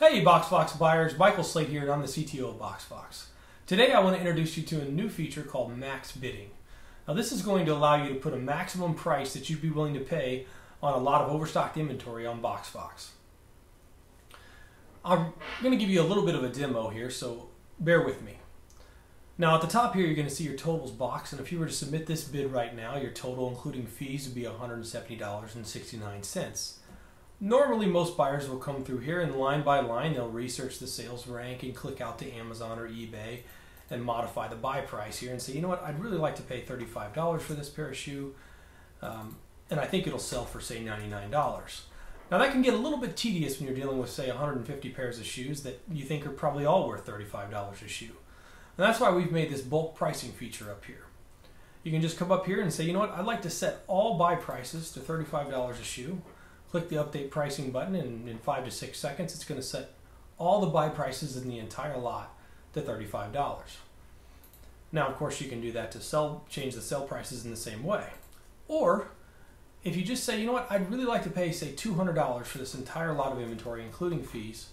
Hey BoxFox buyers, Michael Slate here and I'm the CTO of BoxFox. Today I want to introduce you to a new feature called Max Bidding. Now this is going to allow you to put a maximum price that you'd be willing to pay on a lot of overstocked inventory on BoxFox. I'm going to give you a little bit of a demo here, so bear with me. Now at the top here you're going to see your totals box and if you were to submit this bid right now your total including fees would be $170.69. Normally, most buyers will come through here and line by line, they'll research the sales rank and click out to Amazon or eBay and modify the buy price here and say, you know what, I'd really like to pay $35 for this pair of shoe, um, and I think it'll sell for, say, $99. Now, that can get a little bit tedious when you're dealing with, say, 150 pairs of shoes that you think are probably all worth $35 a shoe. And that's why we've made this bulk pricing feature up here. You can just come up here and say, you know what, I'd like to set all buy prices to $35 a shoe click the update pricing button and in five to six seconds it's going to set all the buy prices in the entire lot to $35. Now of course you can do that to sell change the sell prices in the same way. Or if you just say, you know what, I'd really like to pay say $200 for this entire lot of inventory including fees,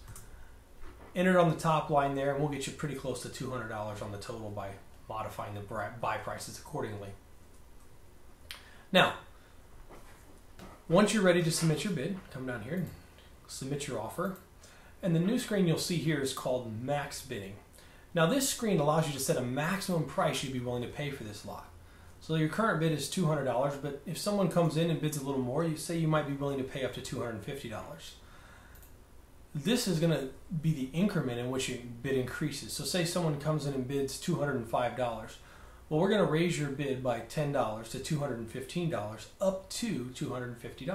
enter it on the top line there and we'll get you pretty close to $200 on the total by modifying the buy prices accordingly. Now, once you're ready to submit your bid, come down here and submit your offer. And the new screen you'll see here is called Max Bidding. Now this screen allows you to set a maximum price you'd be willing to pay for this lot. So your current bid is $200, but if someone comes in and bids a little more, you say you might be willing to pay up to $250. This is going to be the increment in which your bid increases. So say someone comes in and bids $205 well, we're going to raise your bid by $10 to $215 up to $250.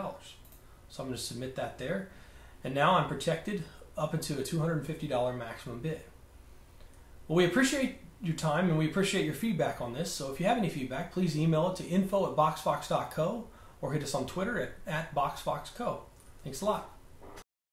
So I'm going to submit that there. And now I'm protected up into a $250 maximum bid. Well, we appreciate your time and we appreciate your feedback on this. So if you have any feedback, please email it to info at boxfox.co or hit us on Twitter at, at boxfoxco. Thanks a lot.